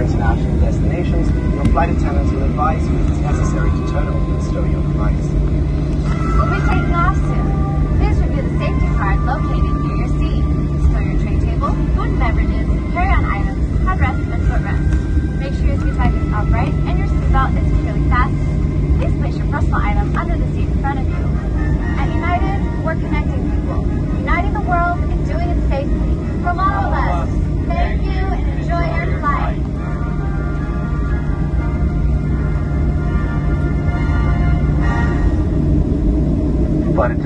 for international destinations, your flight attendants will advise you if it's necessary to turn off and stow your device. Will we take glasses?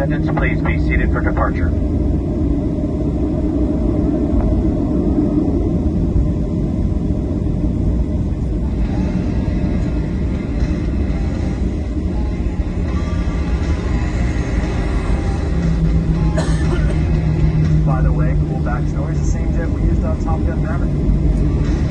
attendants please be seated for departure. By the way, cool backstory is the same jet we used on Top Gun Maverick.